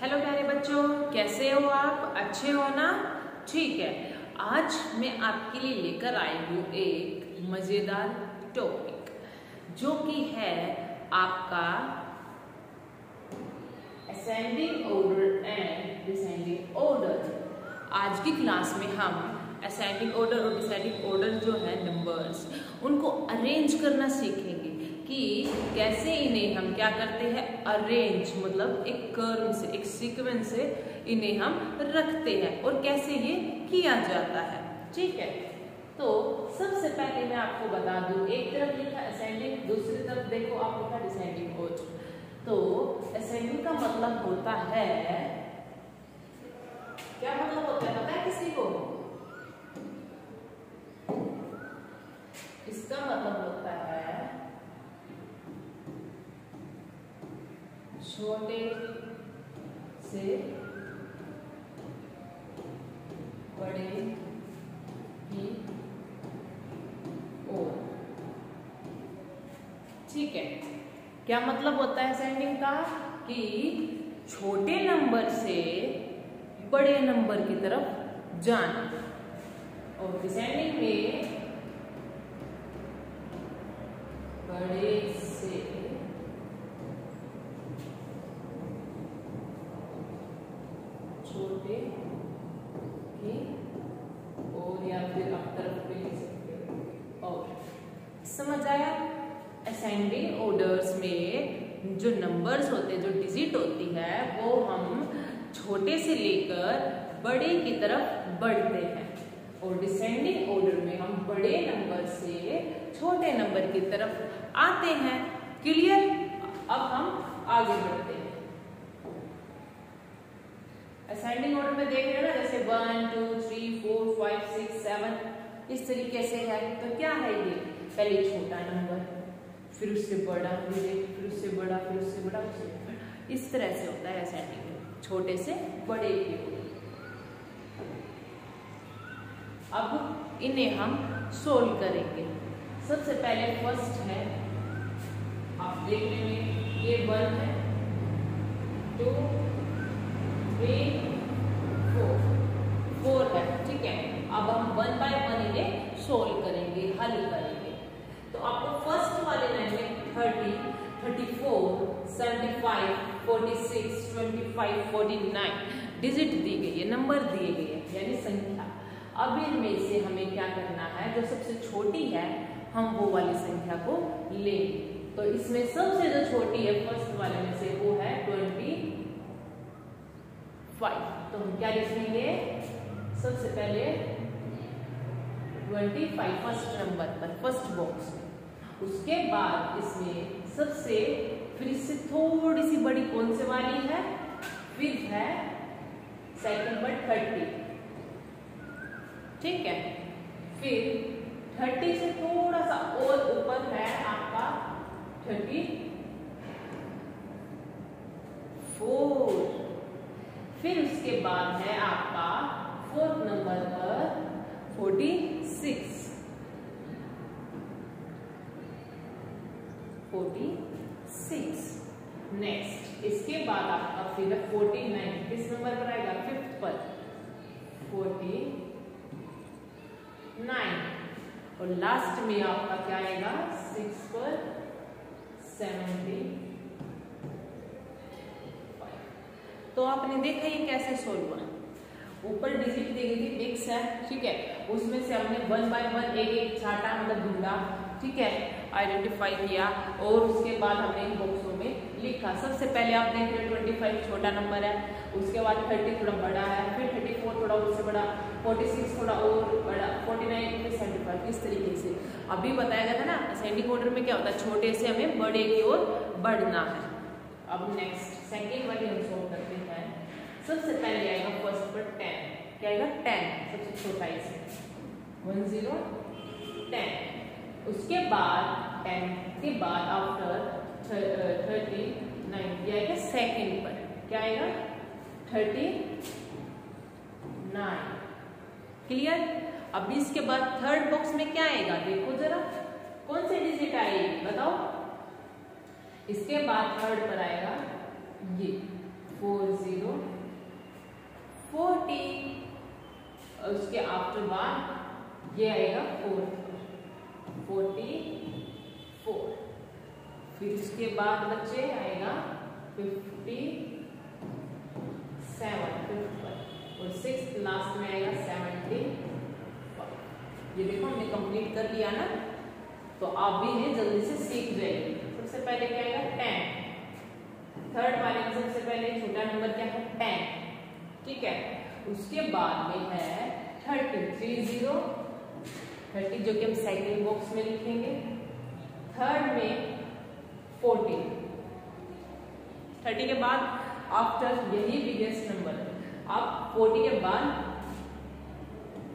Hello प्यारे बच्चों, कैसे हो आप? अच्छे हो ना? ठीक है, आज मैं आपके लिए लेकर आई हूँ एक मज़ेदार टॉपिक जो कि है आपका ascending order and descending order आज की क्लास में हम असेंडिंग ऑर्डर और डिसेंडिंग ऑर्डर जो है नंबर्स उनको अरेंज करना सीखेंगे। कि कैसे इन्हें हम क्या करते हैं? अरेंज मतलब एक कर्म से, एक सीक्वेंस से इन्हें हम रखते हैं। और कैसे ये किया जाता है? ठीक है? तो सबसे पहले मैं आपको बता दूँ, एक तरफ़ लिखा असेंडिंग दूसरी तरफ़ देखो आप लिखा डिसेंडिंग ऑर्डर तो असेंडिंग का मतलब होता है, क्या मतलब होता है? पता है किसी को इसका मतलब होता है छोटे से बड़े की ओर। ठीक है। क्या मतलब होता है सेंडिंग का? कि छोटे नंबर से बड़े नंबर की तरफ़ जाना। और डिसेंडिंग में बड़े से छोटे की और या फिर आप तरफ़ पे लिख सकते हो और समझ आया असेंडिंग ऑर्डर्स में जो होते हैं, जो डिजिट होती है, वो हम छोटे से लेकर बड़े की तरफ़ बढ़ते हैं। और डिसेंडिंग ऑर्डर में हम बड़े नंबर से छोटे नंबर की तरफ़ आते हैं। क्लियर अब हम आगे बढ़ते हैं। असेंडिंग ऑर्डर में देख रहे हो ना, जैसे one two three four five six seven इस तरीके से है। तो क्या है ये? पहले छोटा नंबर फिर उससे बड़ा, फिर एक, फिर उससे बड़ा, फिर उससे बड़ा उससे बड़ा। इस तरह से होता है असेंडिंग छोटे से बड़े की अब इन्हें हम सोल्व करेंगे। सबसे पहले फ़र्स्ट है, आप देख लेंगे ये वन है। टू थ्री फोर फोर है, ठीक है? अब हम वन बाय वन इन्हें सोल्व करेंगे, हल करेंगे। तो आपको फ़र्स्ट डिजिट दी गई है नंबर दिए गए हैं, यानी संख्या। अब इनमें से हमें क्या करना है? जो सबसे छोटी है, हम वो वाली संख्या को लेंगे। तो इसमें सबसे जो छोटी है फ़र्स्ट वाले में से वो है ट्वेंटी फाइव तो हम क्या लिखेंगे सबसे पहले ट्वेंटी फाइव फ़र्स्ट नंबर पर फ़र्स्ट बॉक्स उसके बाद इसमें सबसे फिर इससे थोड़ी सी बड़ी कौन से वाली है? फिर है सेकंड पर थर्टी ठीक है? फिर थर्टी से थोड़ा सा और ऊपर है आपका थर्टी फोर फिर उसके बाद है आपका फोर्थ नंबर पर forty six forty six. Next इसके बाद आपका फिर फोर्टी नाइन। किस नंबर पर आएगा? फिफ्थ पर। Forty nine. और लास्ट में आपका क्या आएगा? सिक्स पर सेवेंटी तो आपने देखा ये कैसे सोल्व हुआ ऊपर डिजिट दी गई थी मिक्स है, ठीक है? उसमें से हमने वन बाय वन एक एक छाटा मतलब ढूंढा ठीक है? आइडेंटिफाई किया और उसके बाद हमने इन बॉक्सों में लिखा। सबसे पहले आप देख रहे ट्वेंटी फाइव छोटा नंबर है, उसके बाद थर्टी थोड़ा बड़ा है, फिर थर्टी फोर थोड़ा उससे बड़ा फोर्टी सिक्स थोड़ा और बड़ा फोर्टी नाइन फिर सेवेंटी फाइव इस तरीके से। अभी बताया गया था ना असेंडिंग ऑर्डर में क्या होता है? छोटे से हमें बड़े की ओर बढ़ना है। अब नेक्स्ट सेकेंड वाली हम सोल्व करते हैं। सबसे पहले आएगा फ़र्स्ट पर टेन क्या आएगा? टेन सबसे छोटा इसमें। वन ज़ीरो टेन उसके बाद टेन के बाद आफ्टर थर्टी नाइन आएगा सेकेंड पर। क्या आएगा? थर्टी नाइन क्लियर अब इसके बाद थर्ड बॉक्स में क्या आएगा? देखो जरा। कौन से डिजिट आएगी? बताओ। इसके बाद थर्ड पर आएगा ये। फोर ज़ीरो फोर्टी उसके आफ्टर बाद ये आएगा फोर फोर्टी फोर। फिर उसके बाद बच्चे आएगा फिफ्टी सेवन और सिक्स लास्ट में आएगा सेवेंटी ये देखो, हमने कंप्लीट कर लिया ना? तो आप भी इन्हें जल्दी से सीख जाएँगे। सबसे पहले क्या आएगा? टेन। थर्ड वाले में सबसे पहले छोटा नंबर क्या है? टेन। ठीक है? उसके बाद में है थर्टी थ्री ज़ीरो थर्टी जो कि हम सेकेंड बॉक्स में लिखेंगे। थर्ड में फोर्टीन थर्टी के बाद आफ्टर यही बिगेस्ट नंबर आप फोर्टी के बाद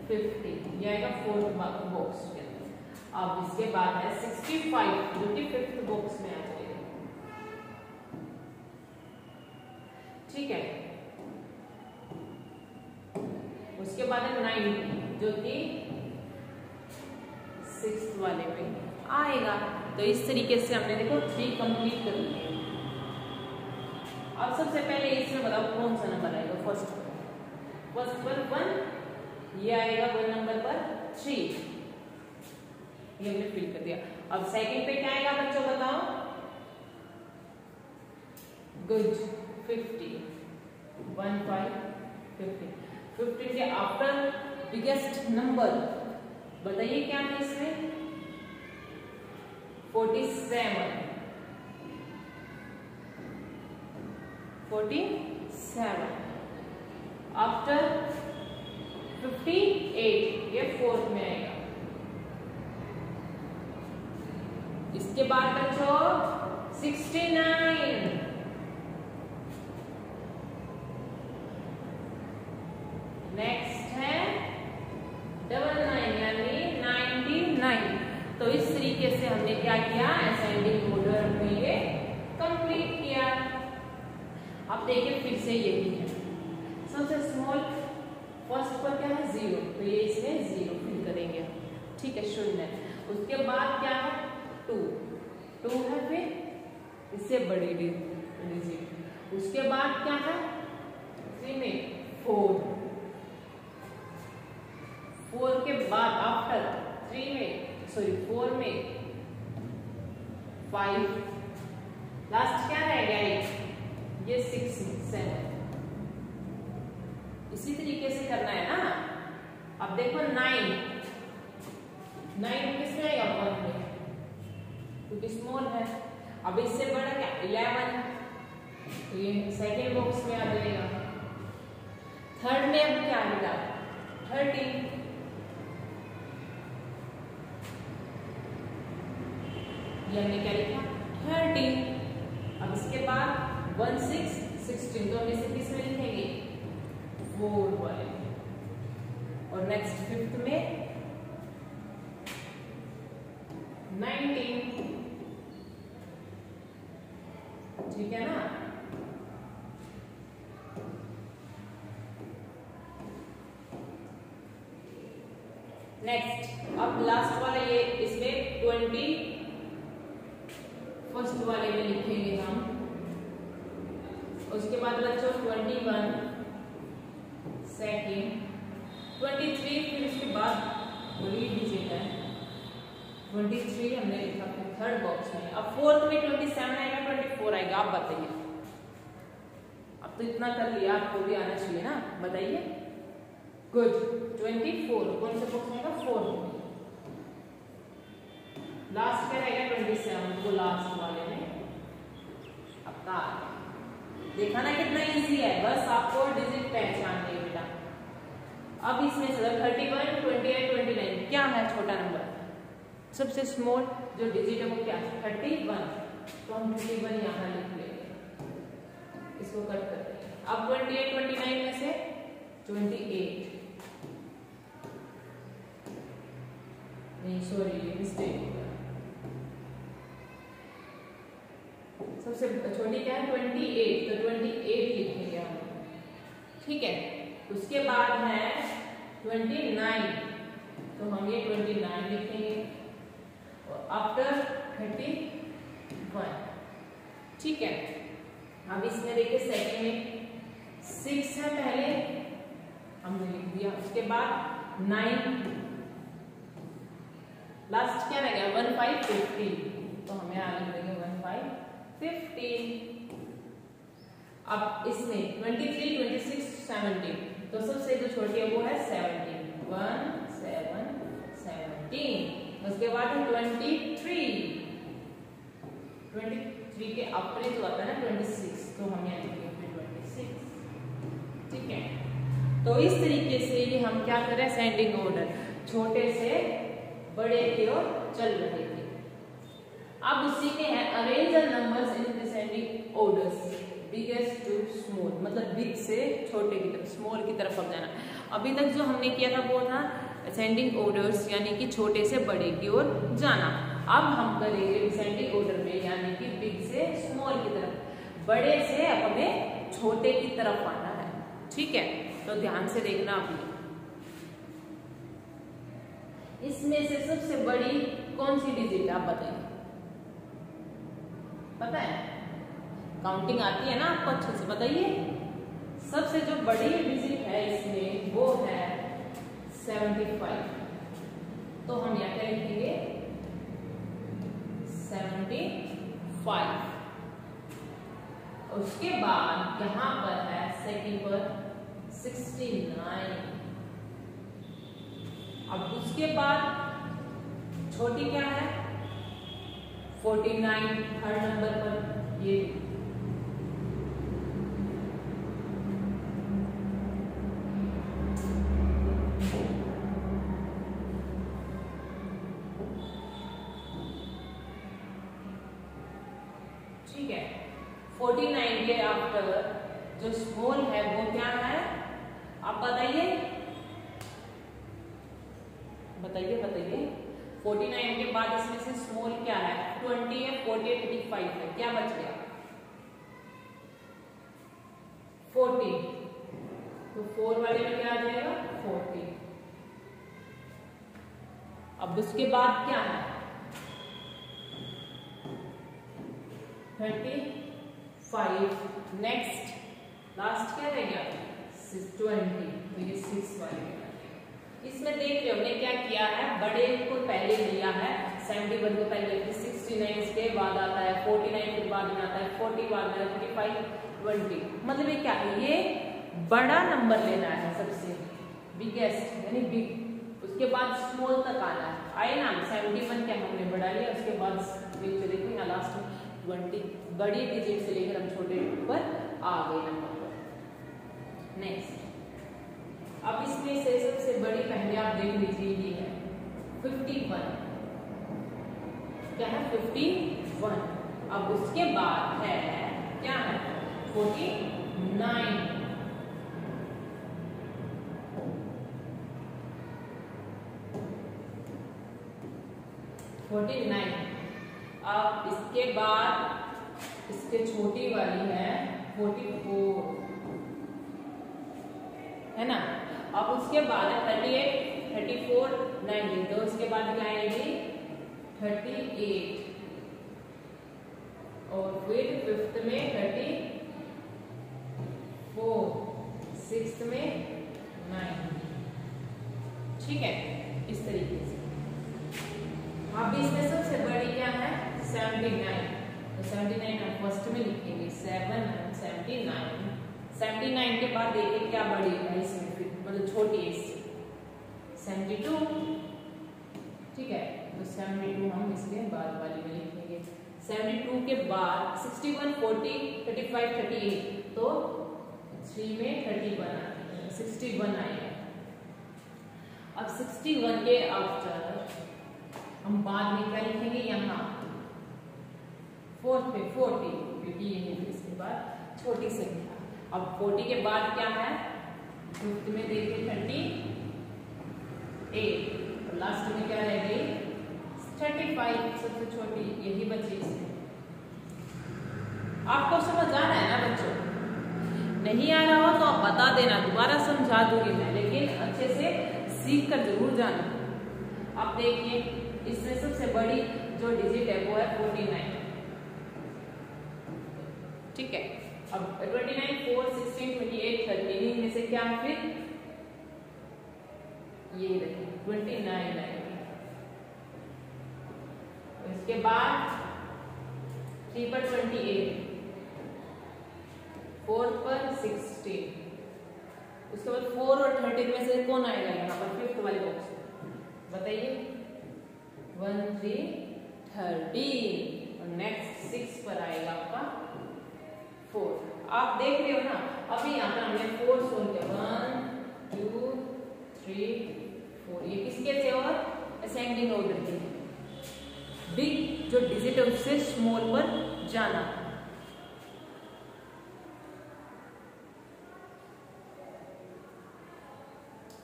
फिफ्टी ये आएगा फोर्थ बॉक्स अंदर अब इसके बाद है सिक्सटी फाइव जो कि फिफ्थ बॉक्स में आ जाएगा ठीक है उसके बाद है नाइनटी जो कि सिक्स वाले पे आएगा तो इस तरीके से हमने देखो थ्री कंप्लीट कर लिए। अब सबसे पहले इसमें बताओ कौन सा नंबर आएगा फ़र्स्ट फ़र्स्ट पर वन ये आएगा वन नंबर पर थ्री ये हमने फिल कर दिया। अब सेकंड पे क्या आएगा बच्चों बताओ? Good fifty one five fifty fifty के आफ्टर बिगेस्ट नंबर बताइए क्या है इसमें? 47 47 आफ्टर 58 ये फोर्थ में आएगा. इसके बाद बच्चों 69 अब देखिए फिर से यही है। सबसे स्मॉल फ़र्स्ट पर क्या है? ज़ीरो तो ये इसमें ज़ीरो फिल करेंगे। ठीक है, शून्य। उसके बाद क्या है? टू टू है फिर इससे बड़ी डिजिट उसके बाद क्या है? थ्री में फोर फोर के बाद आफ्टर थ्री में सॉरी फोर में फाइव लास्ट क्या रह गया एक? ये सिक्स सेवन इसी तरीके से करना है ना। अब देखो नाइन नाइन किसमें आएगा वन में? क्योंकि स्मॉल है। अब इससे बड़ा क्या? इलेवन तो ये सेकेंड बॉक्स में आ जाएगा। थर्ड में अब क्या मिला? थर्टीन ये हमने क्या लिखा थर्टीन अब इसके बाद वन सिक्स सिक्सटीन तो हम इसे किसमें लिखेंगे? फोर वाले। और नेक्स्ट फिफ्थ में नाइनटीन ठीक है ना? नेक्स्ट अब लास्ट वाला ये, इसमें ट्वेंटी फ़र्स्ट वाले में लिखेंगे हम। उसके बाद बच्चों twenty one second twenty three फिर उसके बाद बड़ी डिजिट है। ट्वेंटी थ्री हमने लिखा फिर थर्ड बॉक्स में। अब फोर्थ में ट्वेंटी सेवन आएगा ट्वेंटी फोर आएगा। आप बताइए। अब तो इतना कर लिया, आपको भी आना चाहिए ना। बताइए। गुड ट्वेंटी फोर कौन से बॉक्स आएगा? फोर लास्ट क्या रहेगा ट्वेंटी सेवन को लास्ट वाले में। अब का देखा ना कितना इजी है। बस आपको डिजिट पहचाननी है बेटा अब इसमें से thirty one twenty eight twenty nine क्या है छोटा नंबर सबसे स्मॉल जो डिजिट है वो क्या है? थर्टी वन तो हम थर्टी वन यहाँ लिख लेंगे। इसको कट करते हैं अब ट्वेंटी एट ट्वेंटी नाइन में से ट्वेंटी एट नहीं सॉरी मिस्टेक हो गया। सबसे छोटी क्या है? ट्वेंटी एट तो ट्वेंटी एट लिखेंगे हम। ठीक है? उसके बाद है ट्वेंटी नाइन तो हम ये ट्वेंटी नाइन लिखेंगे। और आफ्टर थर्टी वन ठीक है? अब इसमें देखिए सेकंड में सिक्स है पहले। हमने लिख दिया। उसके बाद नाइन लास्ट क्या रह गया? वन फाइव फिफ्टी तो हमें आगे मिलेंगे वन फाइव फिफ्टीन अब इसमें twenty three twenty six seventeen तो सबसे जो छोटी है वो है सेवनटीन वन सेवन सेवनटीन उसके बाद है ट्वेंटी थ्री ट्वेंटी थ्री के अपने जो आता है ना ट्वेंटी सिक्स तो हम यहाँ लिखेंगे ट्वेंटी सिक्स ठीक है? तो इस तरीके से हम क्या करें? सेंडिंग ऑर्डर छोटे से, बड़े की ओर चल रहे अब उसी के हैं arrange the numbers in descending orders biggest to small मतलब बिग से छोटे की तरफ़ स्मॉल की तरफ़ अब जाना। अभी तक जो हमने किया था वो था असेंडिंग ऑर्डर्स यानी कि छोटे से बड़े की ओर जाना। अब हम करेंगे डिसेंडिंग ऑर्डर में, यानी कि बिग से स्मॉल की तरफ़। बड़े से हमें छोटे की तरफ़ आना है। ठीक है? तो ध्यान से देखना अभी। इसमें से सबसे बड़ी कौन सी डिजिट आप बताइए। पता है? काउंटिंग आती है ना आपको अच्छे से, बताइए। सबसे जो बड़ी डिजिट है इसमें, वो है 75 तो हम यहाँ क्या लिखेंगे? 75 उसके बाद यहाँ पर है सेकंड पर 69 अब उसके बाद छोटी क्या है? 49 थर्ड नंबर पर ये ठीक है 49 के आफ्टर जो स्मॉल है वो क्या है आप बताइए बताइए बताइए 49 के बाद इसमें से स्मॉल क्या है 20 है 48 85 है क्या बच गया 40 तो 4 वाले में क्या आ जाएगा 40 अब उसके बाद क्या है? थर्टी फाइव नेक्स्ट लास्ट क्या रह गया? ट्वेंटी तो ये सिक्स वाले इसमें देख रहे हमने क्या किया है? बड़े को पहले लिया है। सेवेंटी वन को पहले सिक्सटी नाइन इसके बाद आता है। फोर्टी नाइन के बाद में आता है। फोर्टी में फोर्टी फाइव ट्वेंटी मतलब ये क्या? है ये बड़ा नंबर लेना है सबसे। बिगेस्ट यानी बिग उसके बाद स्मॉल तक आना है। आए ना सेवेंटी वन क्या हमने बढ़ा लिया उसके बाद देखो यहाँ लास्ट में ट्वेंटी बड़ी डिजिट से लेकर हम छोटे पर आ गए नंबर पर। नेक्स्ट अब इसमें से सबसे बड़ी पहले आप देख लीजिए, ये है। फिफ्टी वन क्या है? फिफ्टी वन अब उसके बाद है, क्या है? Forty nine forty nine. अब इसके बाद इसके छोटी वाली है, फोर्टी फोर। है ना? अब उसके बाद है thirty eight, thirty four nineteen तो उसके बाद क्या आएगी? Thirty eight. और फिर फिफ्थ में थर्टी फोर सिक्स में नाइन ठीक है? अब इसमें सबसे बड़ी क्या है? Seventy nine. तो सेवेंटी नाइन हम फ़र्स्ट में लिखेंगे। Seven seventy nine. Seventy nine के बाद देखिए क्या बड़ी है इसमें फिर मतलब छोटी है इससे। Seventy two. ठीक है? तो सेवेंटी टू हम इसके बाद वाली में लिखेंगे। सेवेंटी टू के बाद sixty one forty, thirty five, thirty eight. तो थ्री में थर्टी वन आएगा सिक्सटी वन आएगा अब सिक्सटी वन के आफ्टर हम बाद में क्या लिखेंगे यहाँ। फोर्थ पे फोर्टी क्योंकि ये है इसके बाद छोटी संख्या अब फोर्टी के बाद क्या है? फिफ्थ में देखिए थर्टी एट और लास्ट में क्या रह गई? थर्टी फाइव सबसे छोटी, यही बची इसमें। आपको समझ आ रहा है ना बच्चों? नहीं आ रहा हो तो आप बता देना, दोबारा समझा दूँगी मैं, लेकिन अच्छे से सीख कर ज़रूर जाना। आप देखिए इसमें सबसे बड़ी जो डिजिट है, वो है फोर्टी नाइन ठीक है? अब twenty nine four sixteen twenty eight thirteen इनमें से क्या फिर? ये ट्वेंटी नाइन आएगी इसके बाद थ्री पर ट्वेंटी एट फोर पर सिक्सटीन उसके बाद फोर और थर्टीन में से कौन आएगा यहाँ पर? फिफ्थ वाले बॉक्स बताइए। वन थ्री थर्टीन और नेक्स्ट सिक्स पर आएगा आपका फोर आप देख रहे हो ना? अभी यहाँ पर हमने फोर सोल किया. वन टू थ्री फोर ये किसके थे और असेंडिंग ऑर्डर के. बिग जो डिजिट है उससे स्मॉल पर जाना.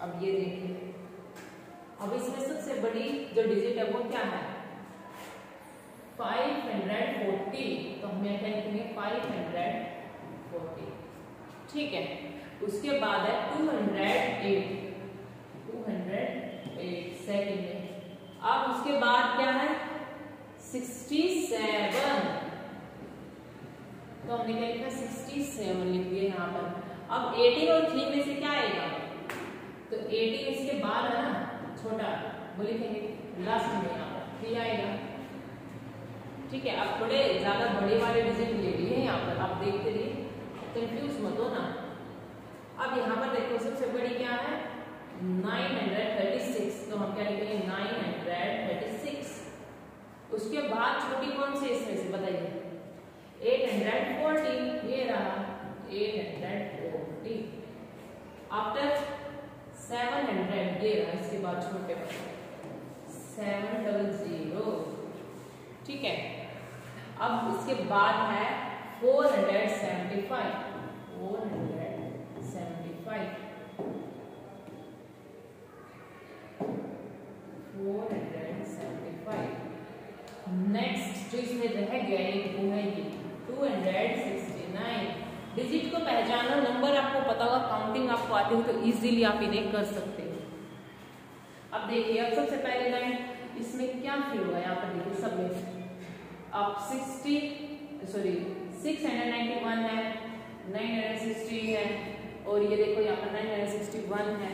अब ये देखिए. अब इसमें सबसे बड़ी जो डिजिट है वो क्या है? 540 तो हमें क्या लिखेंगे 540 ठीक है? उसके बाद है 208 208 सेकंड में. अब उसके बाद क्या है? 67 तो हमने क्या लिखा? 67 लिख दिया यहाँ पर. अब 18 और 3 में से क्या आएगा? तो 18 इसके बाद है ना? छोटा वो लिखेंगे लास्ट में यहाँ पर थ्री आएगा ठीक है, अब थोड़े ज़्यादा बड़े वाले डिजिट ले लिए यहाँ पर, आप देखते रहिए। कंफ्यूज मत हो ना। अब यहाँ पर देखो, सबसे बड़ी क्या है? 936 तो हम क्या लिखेंगे? 936 उसके बाद छोटी कौन सी इसमें से, बताइए? 840 ये रहा। 840 आफ्टर सेवन हंड्रेड ये रहा इसके बाद छोटे बच्चे। सेवन डबल ज़ीरो ठीक है? अब इसके बाद है four hundred seventy five four hundred seventy five four hundred seventy five next जो इसमें रह गया, एक वो है ये two hundred sixty nine digit को पहचानो नंबर आपको पता होगा काउंटिंग आपको आती हो तो इजीली आप इन्हें कर सकते हो। अब देखिए, अब सबसे पहले लाइन इसमें क्या फिल होगा यहाँ पर देखिए, सब में अब 60 सॉरी 691 है 960 है, और ये देखो, यहाँ पर 961 है।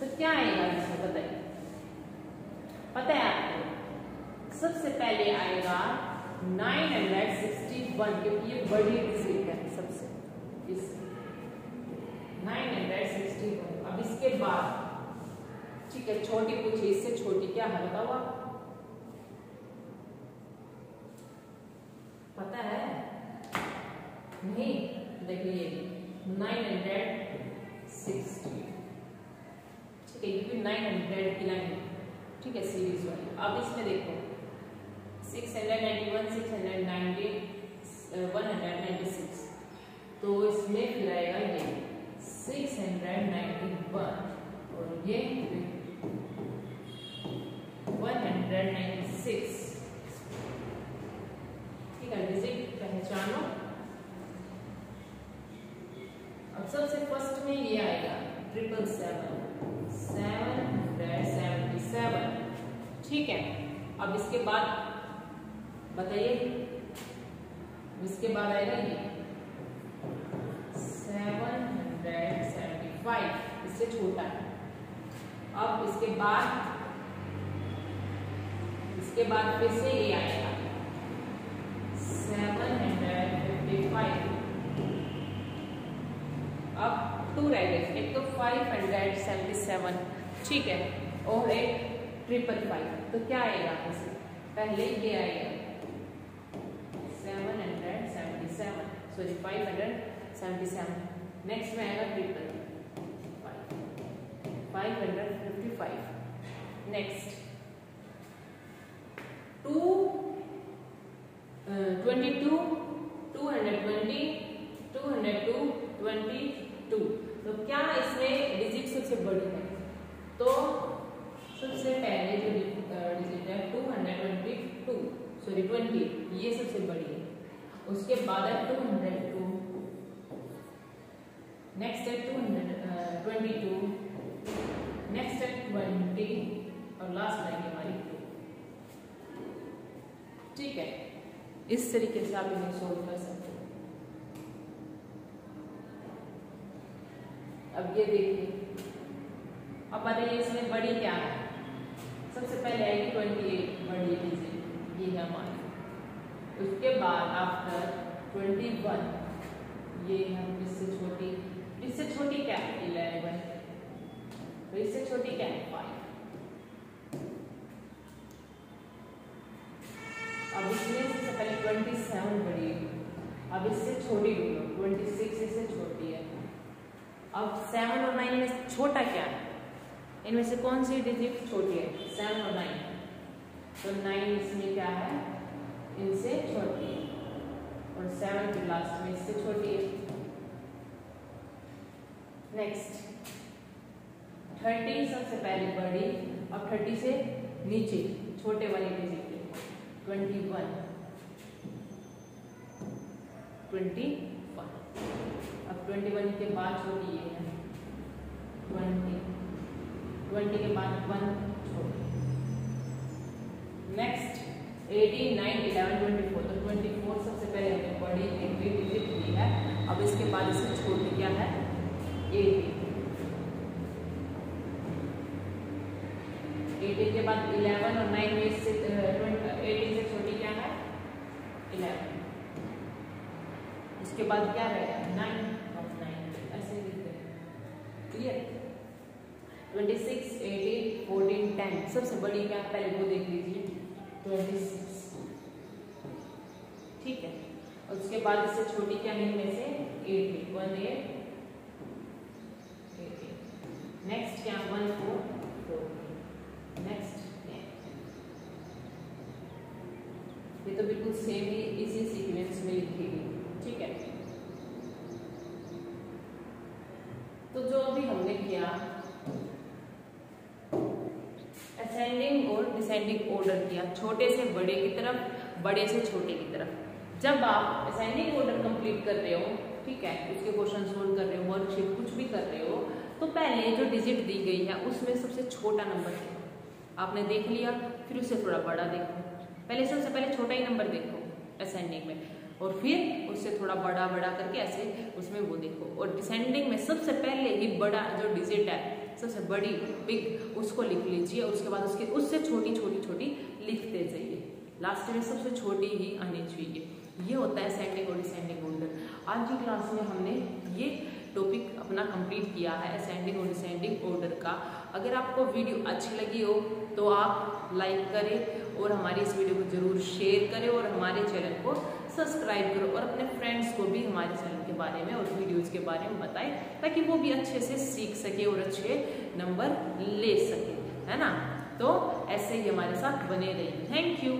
तो क्या आएगा इसमें बताइए? पता है आपको? सबसे पहले आएगा 961 क्योंकि ये बड़ी डिजिट है सबसे। इस 961 अब इसके बाद, ठीक है, छोटी पूछी, इससे छोटी क्या है, बताओ आप। पता है? नहीं, देखिए नाइन हंड्रेड सिक्सटी ठीक है भी नाइन हंड्रेड की लाइन ठीक है सीरीज़ वाली। अब इसमें देखो। 691 और ये 196 ठीक है डिजिट पहचानो। अब सबसे फ़र्स्ट में ये आएगा triple seven seven hundred seventy seven ठीक है, अब इसके बाद बताइए। इसके बाद फिर से ये आएगा। सेवन हंड्रेड फिफ्टी फाइव अब टू रह गए। एक तो फाइव हंड्रेड सेवेंटी सेवन ठीक है। और एक ट्रिपल फाइव तो क्या आएगा इसमें पहले ये आएगा। Seven hundred seventy seven sorry five hundred seventy seven next में आएगा triple five five hundred fifty five next two twenty two two hundred twenty two hundred two twenty two तो क्या इसमें डिजिट सबसे बड़ी है? तो सबसे पहले जो डिजिट है two hundred twenty two sorry twenty ये सबसे बड़ी है। उसके बाद है टू हंड्रेड टू नेक्स्ट है two hundred twenty two next है ट्वेंटी और लास्ट लाइन हमारी टू ठीक है? इस तरीके से आप इन्हें सोल्व कर सकते हो अब ये देखिए। अब बताइए इसमें बड़ी क्या है? सबसे पहले आएगी ट्वेंटी एट बड़ी डिजिट ये है हमारी। उसके बाद आफ्टर ट्वेंटी वन ये है इससे छोटी। इससे छोटी क्या है? इलेवन तो इससे छोटी क्या है? फाइव अब इसमें सबसे पहले ट्वेंटी सेवन बड़ी। अब इससे छोटी ट्वेंटी सिक्स इससे छोटी अब सेवन और नाइन में छोटा क्या है? इनमें से कौन सी डिजिट छोटी है? सेवन और नाइन तो नाइन इसमें क्या है? इनसे छोटी है। और सेवन के लास्ट में इससे छोटी है। नेक्स्ट थर्टी सबसे पहले बड़ी, अब थर्टी से नीचे, छोटे वाली digit twenty one twenty twenty one के बाद ये है। ट्वेंटी। ट्वेंटी के बाद वन छोटी next eighteen nine eleven twenty four तो ट्वेंटी फोर सबसे पहले हमने एक डिजिट ली है। अब इसके बाद इससे छोटी क्या है? एटीन एटीन के बाद इलेवन और नाइन में इससे एटीन से छोटी क्या है? इलेवन उसके बाद क्या रहेगा सबसे बड़ी क्या पहले वो देख लीजिए। ट्वेंटी सिक्स ठीक है। और उसके बाद इससे छोटी क्या है इनमें से? एटीन वन एट नेक्स्ट क्या? वन फोर फोर नेक्स्ट ये तो बिल्कुल सेम ही इसी सीक्वेंस में लिखी गई। ठीक है। तो जो अभी हमने किया असेंडिंग ऑर्डर किया, छोटे से बड़े की तरफ़, बड़े से छोटे की तरफ़। जब आप असेंडिंग ऑर्डर कंप्लीट कर रहे हो, ठीक है, उसके क्वेश्चन सोल्व कर रहे हो वर्कशीट कुछ भी कर रहे हो तो पहले जो डिजिट दी गई है, उसमें सबसे छोटा नंबर देखो आपने देख लिया, फिर उससे थोड़ा बड़ा देखो। पहले सबसे पहले छोटा ही नंबर देखो असेंडिंग में, और फिर उससे थोड़ा बड़ा बड़ा करके ऐसे उसमें वो देखो। और डिसेंडिंग में सबसे पहले ही बड़ा जो डिजिट है सबसे बड़ी बिग उसको लिख लीजिए और उसके बाद उसके, उससे छोटी छोटी छोटी लिखते जाइए। लास्ट में सबसे छोटी ही आनी चाहिए। ये होता है असेंडिंग और डिसेंडिंग ऑर्डर आज की क्लास में हमने ये टॉपिक अपना कंप्लीट किया है असेंडिंग और डिसेंडिंग ऑर्डर का। अगर आपको वीडियो अच्छी लगी हो तो आप लाइक करें और हमारी इस वीडियो को ज़रूर शेयर करें और हमारे चैनल को सब्सक्राइब करो और अपने फ्रेंड्स को भी हमारे चैनल बारे में और वीडियोज़ के बारे में बताएँ, ताकि वो भी अच्छे से सीख सके और अच्छे नंबर ले सके, है ना? तो ऐसे ही हमारे साथ बने रहिए। Thank you